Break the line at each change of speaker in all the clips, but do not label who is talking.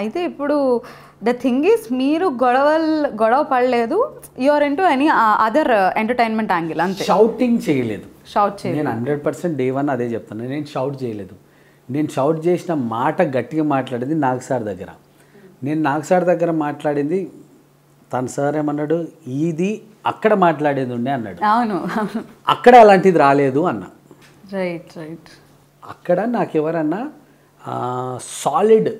అయితే ఇప్పుడు the thing is మీరు గొడవలు గొడవ పడలేదు your into any other entertainment angle అంతే.
షౌటింగ్ చేయలేదు.
షౌట్ చేయాలి
నేను హండ్రెడ్ పర్సెంట్ డే వన్ అదే చెప్తాను నేను షౌట్ చేయలేదు. నేను షౌట్ చేసిన మాట గట్టిగా మాట్లాడింది నాగ్ సార్ దగ్గర. నేను నాగ్ సార్ దగ్గర మాట్లాడింది తన సార్ ఏమన్నాడు? ఇది అక్కడ మాట్లాడేది ఉండే అన్నాడు.
అవును.
అక్కడ అలాంటిది రాలేదు అన్న.
రైట్ రైట్
అక్కడ నాకు ఎవరన్నా సాలిడ్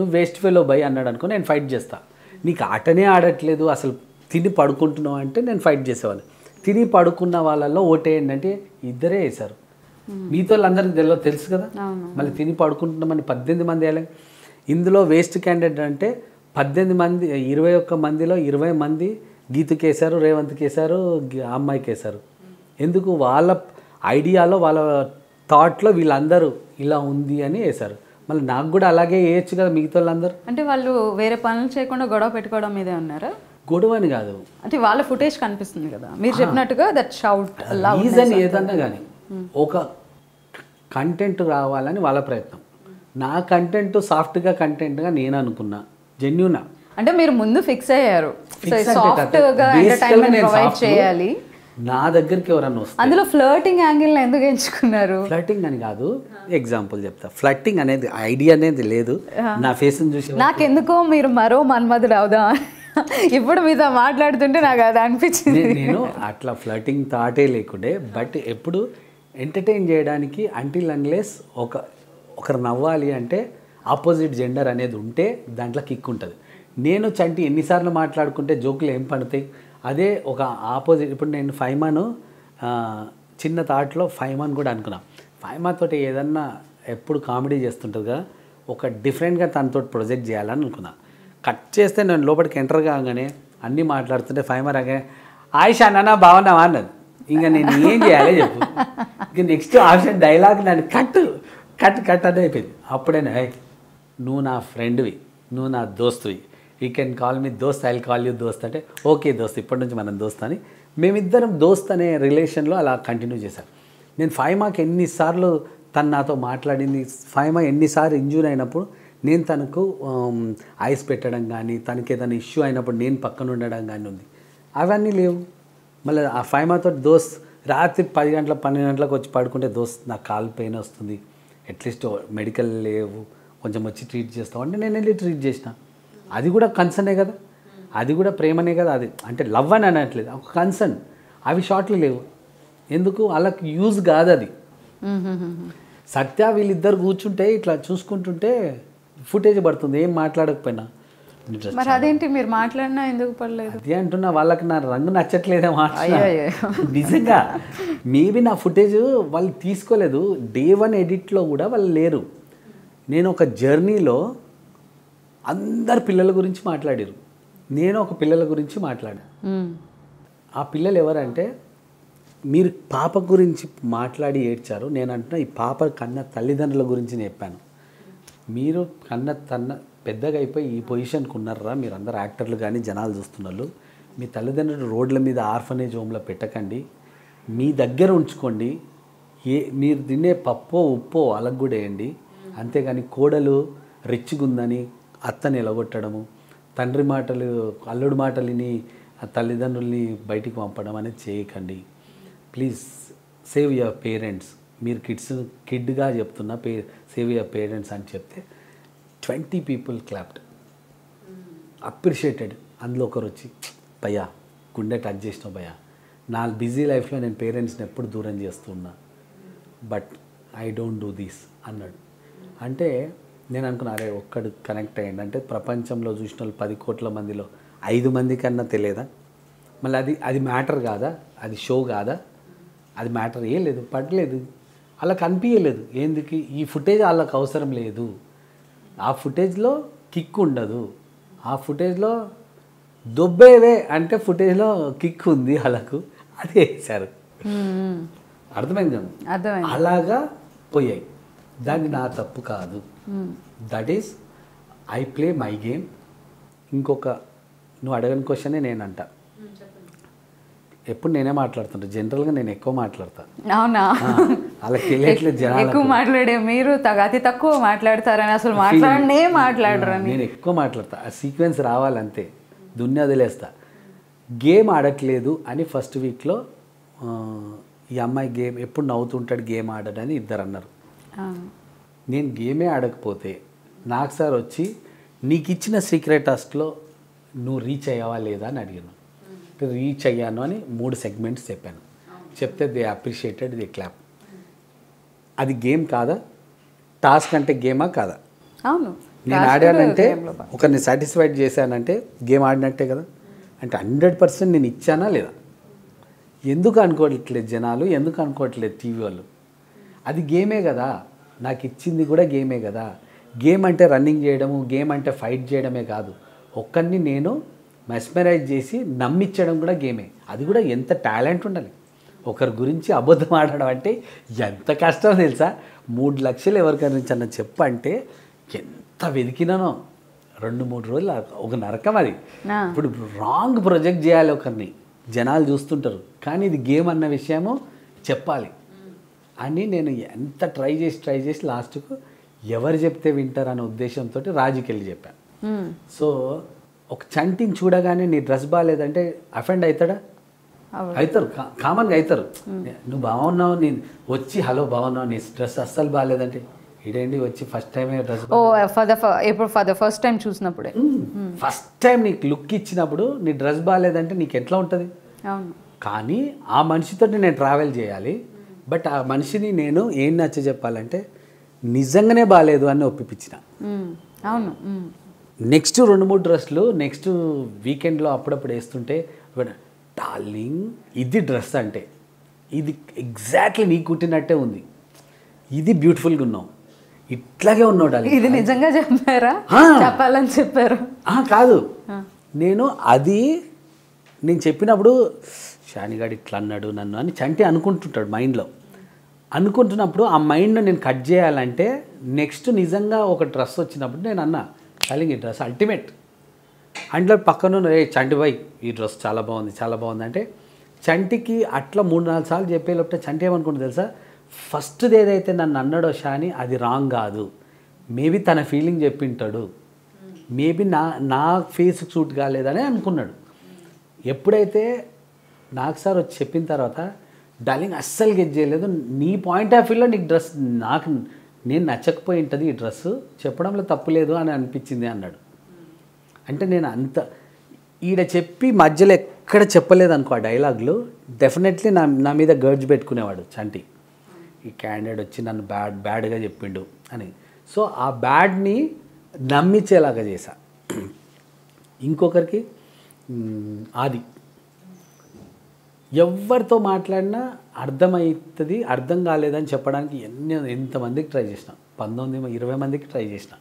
నువ్వు వేస్ట్ ఫెలో బై అన్నాడు అనుకో నేను ఫైట్ చేస్తా. నీకు ఆటనే ఆడట్లేదు అసలు తిని పడుకుంటున్నావు అంటే నేను ఫైట్ చేసేవాళ్ళు తిని పడుకున్న వాళ్ళల్లో ఓటేయండి అంటే ఇద్దరే వేశారు. మీతో వాళ్ళందరికీ తెలియదు తెలుసు కదా? మళ్ళీ తిని పడుకుంటున్నామని పద్దెనిమిది మంది వేయాలి. ఇందులో వేస్ట్ క్యాండిడేట్ అంటే పద్దెనిమిది మంది ఇరవై ఒక్క మందిలో ఇరవై మంది గీతుకి వేశారు రేవంత్కి వేశారు అమ్మాయికి వేశారు ఎందుకు? వాళ్ళ ఐడియాలో వాళ్ళ థాట్లో వీళ్ళందరూ ఇలా ఉంది అని వేశారు. మళ్ళీ నాకు కూడా అలాగే వేయచ్చు కదా మిగతా వాళ్ళందరూ
అంటే వాళ్ళు వేరే పనులు చేయకుండా గొడవ పెట్టుకోవడం మీదే ఉన్నారా?
గొడవ అని కాదు.
అంటే వాళ్ళ ఫుటేజ్ కనిపిస్తుంది కదా. మీరు చెప్పినట్టుగా దట్ షౌట్
రీజన్ ఏదన్నా కానీ ఒక కంటెంట్ రావాలని వాళ్ళ ప్రయత్నం. నా కంటెంట్ సాఫ్ట్గా కంటెంట్గా నేను అనుకున్నా జెన్యునా
అంటే మీరు ముందు ఫిక్స్ అయ్యారు.
Fix అంటే
సాఫ్ట్
కాదు.
గా
Basically
ఎంటర్టైన్మెంట్ ప్రొవైడ్. చేయాలి.
నా దగ్గరికి ఎవరన్నా వస్తే
అందులో ఫ్లర్టింగ్ యాంగిల్ ఎందుకు ఎంచుకున్నారు?
ఫ్లట్టింగ్ అని కాదు ఎగ్జాంపుల్ చెప్తా. ఫ్లట్టింగ్ అనేది ఐడియా అనేది లేదు. నా ఫేస్ చూసి
నాకెందుకో మీరు మరో మన్మధుడు అవుదా. ఇప్పుడు మీతో మాట్లాడుతుంటే నాకు అది అనిపించింది.
నేను అట్లా ఫ్లటింగ్ థాటే లేకుండే బట్ ఎప్పుడు ఎంటర్టైన్ చేయడానికి అంటిల్ అన్లెస్ ఒక ఒకరు నవ్వాలి అంటే ఆపోజిట్ జెండర్ అనేది ఉంటే దాంట్లో కిక్ ఉంటుంది. నేను చంటి ఎన్నిసార్లు మాట్లాడుకుంటే జోకులు ఏం పడతాయి? అదే ఒక ఆపోజిట్ ఇప్పుడు నేను ఫైమాను చిన్న థాట్లో ఫైమాన్ కూడా అనుకున్నా. ఫైమా తోటి ఏదన్నా ఎప్పుడు కామెడీ చేస్తుంటుంది కదా ఒక డిఫరెంట్గా తనతో ప్రొజెక్ట్ చేయాలని అనుకున్నా. కట్ చేస్తే నేను లోపలికి ఎంటర్ కాగానే అన్నీ మాట్లాడుతుంటే ఫైమర్ రాగానే ఆయుష్ నాన్న బాగున్నావా? అన్నది. ఇంకా నేను ఏం చేయాలి చెప్పు. ఇంకా నెక్స్ట్ ఆప్షన్ డైలాగ్ నన్ను కట్ కట్ కట్ అని అయిపోయింది. అప్పుడే నువ్వు నా ఫ్రెండ్వి నువ్వు నా దోస్తువి యూ కెన్ కాల్ మీ దోస్త్ ఐ కాల్ యూ దోస్త్ అంటే ఓకే దోస్త్ ఇప్పటి నుంచి మనం దోస్త్ అని. మేమిద్దరం దోస్త్ అనే రిలేషన్లో అలా కంటిన్యూ చేశాం. నేను ఫైమాకి ఎన్నిసార్లు తను నాతో మాట్లాడింది ఫైమా ఎన్నిసార్లు ఇంజూర్ అయినప్పుడు నేను తనకు um, ఐస్ పెట్టడం కానీ తనకి ఏదైనా ఇష్యూ అయినప్పుడు నేను పక్కన ఉండడం కానీ ఉంది. అవన్నీ లేవు. మళ్ళీ ఆ ఫైమాతో దోస్త్ రాత్రి పది గంటల పన్నెండు గంటలకు వచ్చి పడుకుంటే దోస్త్ నాకు కాలు పెయిన్ వస్తుంది. అట్లీస్ట్ మెడికల్ లేవు కొంచెం వచ్చి ట్రీట్ చేస్తావు అంటే నేను వెళ్ళి ట్రీట్ చేసిన. అది కూడా కన్సర్నే కదా. అది కూడా ప్రేమనే కదా అది. అంటే లవ్ అని అనట్లేదు. ఒక కన్సర్న్. అవి షార్ట్లు లేవు. ఎందుకు? వాళ్ళకి యూజ్ కాదు అది. సత్య వీళ్ళిద్దరు కూర్చుంటే ఇట్లా చూసుకుంటుంటే ఫుటేజ్ పడుతుంది. ఏం మాట్లాడకపోయినా.
మరి అదేంటి? మీరు మాట్లాడినా ఎందుకు పడలేదు?
అదే అంటున్నా వాళ్ళకి నా రంగు.
అయ్యయ్యో.
నిజంగా. మేబీ నా ఫుటేజ్ వాళ్ళు తీసుకోలేదు. డే వన్ ఎడిట్లో కూడా వాళ్ళు లేరు. నేను ఒక జర్నీలో అందరు పిల్లల గురించి మాట్లాడారు నేను ఒక పిల్లల గురించి మాట్లాడా. ఆ పిల్లలు ఎవరంటే మీరు పాప గురించి మాట్లాడి ఏడ్చారు. నేను అంటున్నా ఈ పాప కన్న తల్లిదండ్రుల గురించి చెప్పాను. మీరు కన్న తన్న పెద్దగా అయిపోయి ఈ పొజిషన్కి ఉన్నారా? మీరు అందరు యాక్టర్లు కానీ జనాలు చూస్తున్నారు మీ తల్లిదండ్రులు రోడ్ల మీద ఆర్ఫనేజ్ హోమ్లో పెట్టకండి. మీ దగ్గర ఉంచుకోండి. ఏ మీరు తినే పప్పో ఉప్పో వేయండి అంతేగాని కోడలు రిచ్గుందని అత్తని ఎలగొట్టడము తండ్రి మాటలు అల్లుడు మాటలని ఆ తల్లిదండ్రుల్ని బయటికి పంపడం అనేది చేయకండి. ప్లీజ్ సేవ్ యువర్ పేరెంట్స్ మీరు కిడ్స్ కిడ్గా చెప్తున్న పే సేవ్ యువర్ పేరెంట్స్ అని చెప్తే ట్వంటీ పీపుల్ క్లాప్డ్ అప్రిషియేటెడ్ అందులో ఒకరు వచ్చి భయ్యా గుండె టచ్ చేసినావు భయ్యా. నా బిజీ లైఫ్లో నేను పేరెంట్స్ని ఎప్పుడు దూరం చేస్తున్నా but I don't do this అన్నాడు. అంటే నేను అనుకున్నా అరే ఒక్కడు కనెక్ట్ అయ్యండి. అంటే ప్రపంచంలో చూసిన వాళ్ళు పది కోట్ల మందిలో ఐదు మంది కన్నా తెలియదా? మళ్ళీ అది అది మ్యాటర్ కాదా? అది షో కాదా? అది మ్యాటర్ ఏం లేదు పడలేదు. అలా కనిపించలేదు ఎందుకు ఈ ఫుటేజ్ వాళ్ళకి అవసరం లేదు. ఆ ఫుటేజ్లో కిక్ ఉండదు. ఆ ఫుటేజ్లో దొబ్బేవే అంటే ఫుటేజ్లో కిక్ ఉంది వాళ్ళకు. అది వేశారు. అర్థమైంది అలాగా పోయాయి. దాన్ని నా తప్పు కాదు. That is I play my game ఇంకొక నువ్వు అడగని క్వశ్చనే నేనంట. ఎప్పుడు నేనే మాట్లాడుతుంటా. జనరల్గా నేను ఎక్కువ మాట్లాడతా.
అవునా?
వాళ్ళకి తెలియట్లేదు జనాలకు
ఎక్కువ మాట్లాడే మీరు అతి తక్కువ మాట్లాడతారని అసలు మాట్లాడనే మాట్లాడరని.
నేను ఎక్కువ మాట్లాడతా. ఆ సీక్వెన్స్ రావాలంతే. దున్య వదిలేస్తా. గేమ్ ఆడట్లేదు అని ఫస్ట్ వీక్లో ఈ అమ్మాయి గేమ్ ఎప్పుడు నవ్వుతుంటాడు గేమ్ ఆడడని ఇద్దరు అన్నారు. నేను గేమే ఆడకపోతే నాకు సార్ వచ్చి నీకు ఇచ్చిన సీక్రెట్ టాస్క్లో నువ్వు రీచ్ అయ్యావా లేదా? అని అడిగాను. రీచ్ అయ్యాను అని మూడు సెగ్మెంట్స్ చెప్పాను. చెప్తే దే అప్రిషియేటెడ్ దే క్లాప్. అది గేమ్ కాదా? టాస్క్ అంటే గేమా కాదా?
అవును.
నేను ఆడానంటే ఒకరిని సాటిస్ఫైడ్ చేశానంటే గేమ్ ఆడినట్టే కదా? అంటే హండ్రెడ్ పర్సెంట్ నేను ఇచ్చానా లేదా? ఎందుకు అనుకోవట్లేదు జనాలు? ఎందుకు అనుకోవట్లేదు టీవీ వాళ్ళు? అది గేమే కదా? నాకు ఇచ్చింది కూడా గేమే కదా. గేమ్ అంటే రన్నింగ్ చేయడము గేమ్ అంటే ఫైట్ చేయడమే కాదు. ఒక్కరిని నేను మెస్మరైజ్ చేసి నమ్మించడం కూడా గేమే. అది కూడా ఎంత టాలెంట్ ఉండాలి. ఒకరి గురించి అబద్ధం ఆడడం అంటే ఎంత కష్టం తెలుసా? మూడు లక్షలు ఎవరికైనా నుంచి అన్న చెప్పంటే ఎంత వెతికినానో? రెండు మూడు రోజులు ఒక నరకం అది. ఇప్పుడు రాంగ్ ప్రొజెక్ట్ చేయాలి ఒకరిని. జనాలు చూస్తుంటారు. కానీ ఇది గేమ్ అన్న విషయము చెప్పాలి. అని నేను ఎంత ట్రై చేసి ట్రై చేసి లాస్ట్కు ఎవరు చెప్తే వింటారు అనే ఉద్దేశంతో రాజుకి వెళ్ళి చెప్పాను. సో ఒక చంటిని చూడగానే నీ డ్రెస్ బాగాలేదంటే అఫెండ్ అవుతాడా. అవుతారు కామన్గా అవుతారు నువ్వు బాగున్నావు నేను వచ్చి హలో బాగున్నావు నీ డ్రెస్ అస్సలు బాగాలేదంటే ఇదేంటి వచ్చి ఫస్ట్ టైమే డ్రెస్
ఓ ఫర్ ద ఇప్పుడు ఫర్ ద ఫస్ట్ టైం చూసినప్పుడే.
ఫస్ట్ టైం నీకు లుక్ ఇచ్చినప్పుడు నీ డ్రెస్ బాగాలేదంటే నీకు ఎట్లా ఉంటుంది కానీ ఆ మనిషితో నేను ట్రావెల్ చేయాలి. బట్ ఆ మనిషిని నేను ఏం నచ్చ చెప్పాలంటే నిజంగానే బాగాలేదు అని ఒప్పిపించిన.
అవును.
నెక్స్ట్ రెండు మూడు డ్రెస్లు నెక్స్ట్ వీకెండ్లో అప్పుడప్పుడు వేస్తుంటే డార్లింగ్ ఇది డ్రెస్ అంటే ఇది ఎగ్జాక్ట్లీ నీకు కుట్టినట్టే ఉంది. ఇది బ్యూటిఫుల్గా ఉన్నావు. ఇట్లాగే ఉన్నావు డార్లింగ్.
ఇది నిజంగా చెప్పారా. చెప్పాలని చెప్పారు.
కాదు. నేను అది నేను చెప్పినప్పుడు షానిగాడు ఇట్లా అన్నాడు నన్ను అని చంటి అనుకుంటుంటాడు మైండ్లో. అనుకుంటున్నప్పుడు ఆ మైండ్ నేను కట్ చేయాలంటే నెక్స్ట్ నిజంగా ఒక డ్రెస్ వచ్చినప్పుడు నేను అన్నా కలిగి ఈ డ్రెస్ అల్టిమేట్ అందులో పక్కన రే చంటి బాయ్ ఈ డ్రెస్ చాలా బాగుంది చాలా బాగుంది. అంటే చంటికి అట్లా మూడు నాలుగు సార్లు చెప్పేలోపే చంటి ఏమనుకుంటుంది తెలుసా? ఫస్ట్ది ఏదైతే నన్ను అన్నాడో షాని అది రాంగ్ కాదు. మేబీ తన ఫీలింగ్ చెప్పింటాడు. మేబీ నా నా ఫేస్ సూట్ కాలేదని అనుకున్నాడు. ఎప్పుడైతే నాకు సార్ వచ్చి చెప్పిన తర్వాత డార్లింగ్ అస్సలు గెట్ చేయలేదు. నీ పాయింట్ ఆఫ్ వ్యూలో నీకు డ్రెస్ నాకు నేను నచ్చకపోయి ఉంటుంది ఈ డ్రెస్ చెప్పడంలో తప్పు లేదు అని అనిపించింది అన్నాడు. అంటే నేను అంత ఈడ చెప్పి మధ్యలో ఎక్కడ చెప్పలేదు అనుకో ఆ డైలాగులు డెఫినెట్లీ నా నా మీద గర్జ్ పెట్టుకునేవాడు చంటి. ఈ క్యాండిడేట్ వచ్చి నన్ను బ్యాడ్ బ్యాడ్గా చెప్పిండు అని. సో ఆ బ్యాడ్ని నమ్మించేలాగా చేశా. ఇంకొకరికి ఆది. ఎవరితో మాట్లాడినా అర్థమవుతుంది అర్థం కాలేదని చెప్పడానికి ఎన్ని ఎంతమందికి ట్రై చేసిన. పంతొమ్మిది ఇరవై మందికి ట్రై చేసిన.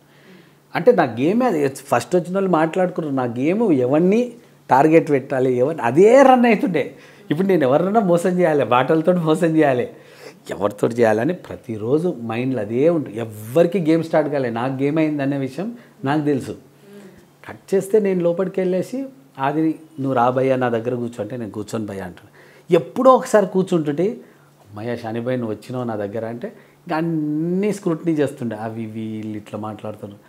అంటే నా గేమే అది ఫస్ట్ వచ్చిన వాళ్ళు మాట్లాడుకున్నారు నా గేమ్ ఎవరిని టార్గెట్ పెట్టాలి ఎవరిని అదే రన్ అవుతుండే. ఇప్పుడు నేను ఎవరన్నా మోసం చేయాలి బాటలతో మోసం చేయాలి ఎవరితో చేయాలని ప్రతిరోజు మైండ్లో అదే ఉంటుంది ఎవరికి గేమ్ స్టార్ట్ కాలే. నాకు గేమ్ అయింది అనే విషయం నాకు తెలుసు. కట్ చేస్తే నేను లోపలికి వెళ్ళేసి అది నువ్వు రా భయ్యా నా దగ్గర కూర్చోంటే నేను కూర్చొని భయ అంటాను ఎప్పుడో ఒకసారి కూర్చుంటుంటే అమ్మయ్య శనిభయ్య నువ్వు వచ్చినావు నా దగ్గర అంటే ఇంకా అన్నీ స్క్రూట్నీ చేస్తుండే. అవి వీళ్ళు ఇట్లా మాట్లాడుతున్నారు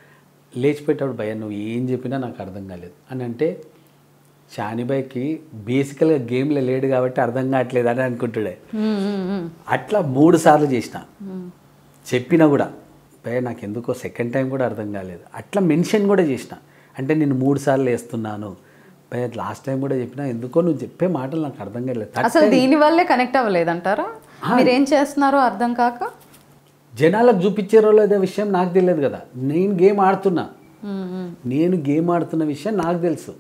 లేచిపెట్టాడు భయ్య నువ్వు ఏం చెప్పినా నాకు అర్థం కాలేదు. అని అంటే షానిబాయ్కి బేసికల్గా గేమ్లో లేడు కాబట్టి అర్థం కావట్లేదు అని అనుకుంటుడే. అట్లా మూడు సార్లు చేసిన. చెప్పినా కూడా భయ నాకు ఎందుకో సెకండ్ టైం కూడా అర్థం కాలేదు. అట్లా మెన్షన్ కూడా చేసిన. అంటే నేను మూడు సార్లు వేస్తున్నాను. లాస్ట్ టైం కూడా చెప్పినా ఎందుకో నువ్వు చెప్పే మాటలు నాకు అర్థం కాలేదు
అసలు దీని వల్లే కనెక్ట్ అవ్వలేదంటారా? మీరు ఏం చేస్తున్నారో అర్థం కాక?
జనాలకు చూపించారో లేదో విషయం నాకు తెలియదు కదా. నేను గేమ్ ఆడుతున్నా. నేను గేమ్ ఆడుతున్న విషయం నాకు తెలుసు.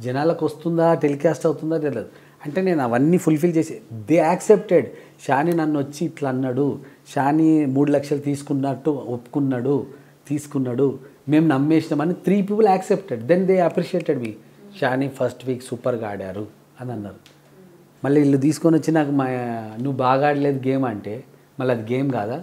జనాలకు వస్తుందా టెలికాస్ట్ అవుతుందా తెలియదు. అంటే నేను అవన్నీ ఫుల్ఫిల్ చేసి దే యాక్సెప్టెడ్ షాని నన్ను వచ్చి ఇట్లా అన్నాడు. షాని మూడు లక్షలు తీసుకున్నట్టు ఒప్పుకున్నాడు తీసుకున్నాడు. మేము నమ్మేసినామని three people accepted then they appreciated మీ షాని ఫస్ట్ వీక్ సూపర్గా ఆడారు అని అన్నారు. మళ్ళీ వీళ్ళు తీసుకొని వచ్చి నాకు మా నువ్వు బాగా ఆడలేదు గేమ్ అంటే మళ్ళీ అది గేమ్ కాదా?